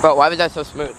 Bro, why was that so smooth?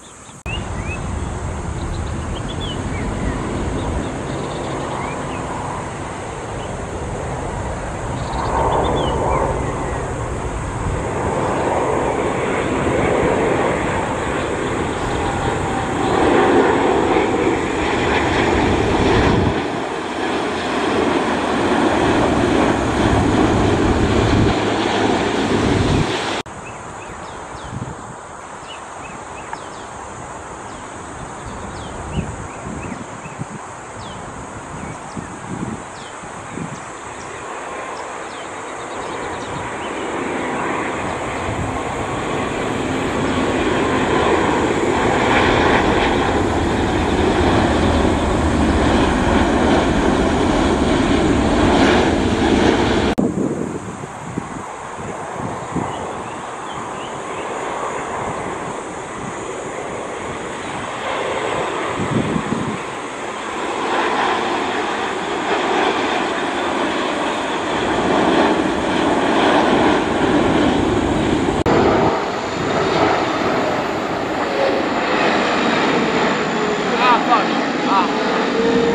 か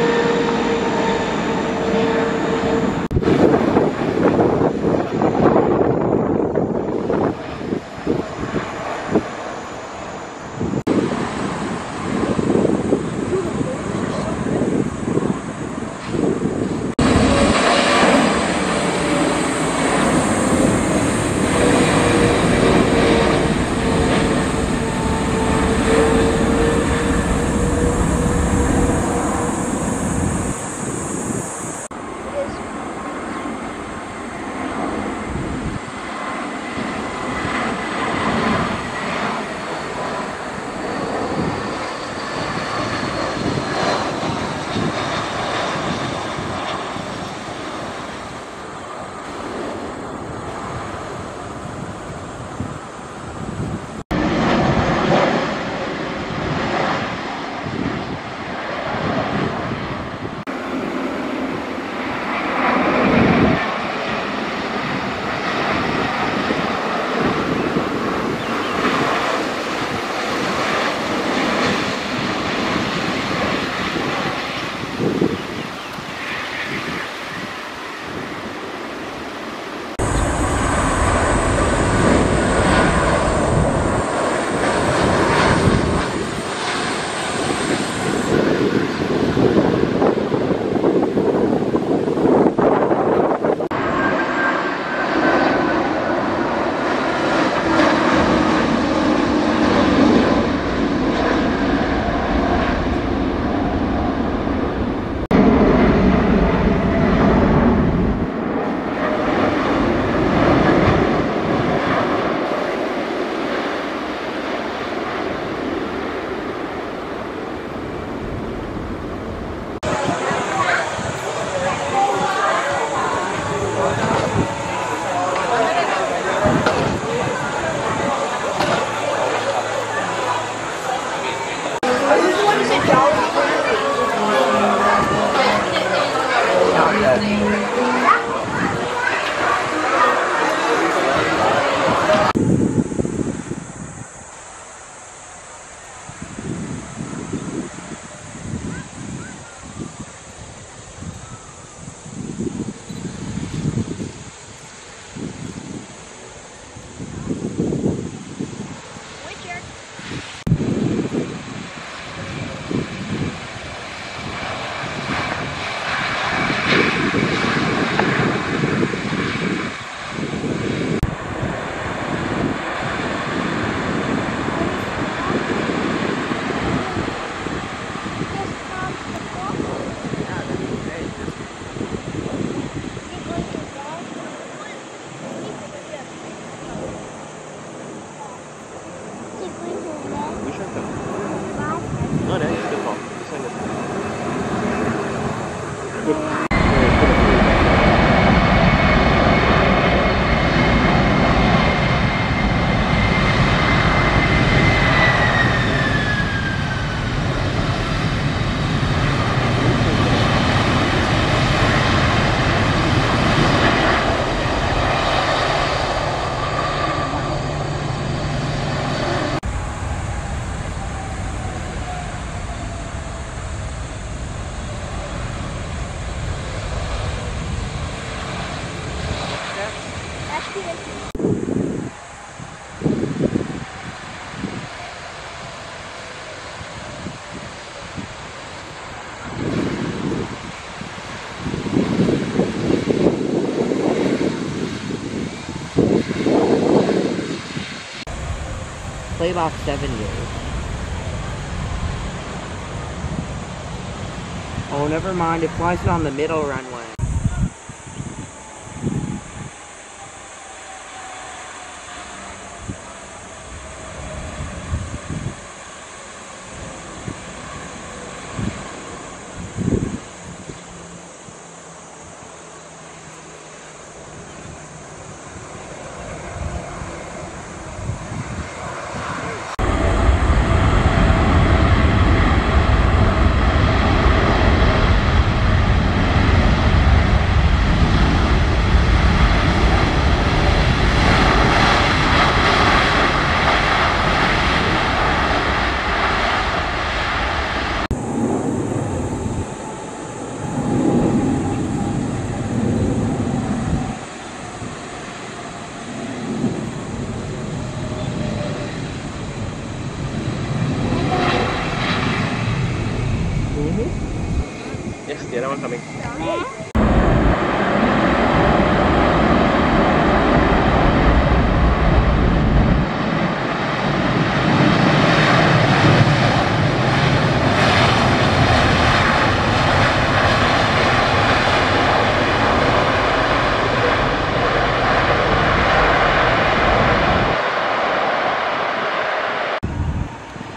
Played off seven years. Oh, never mind. It flies on the middle runway.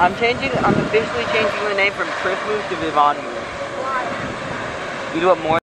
I'm changing, I'm officially changing the name from Chris Moves to Vivon Moves. You do it more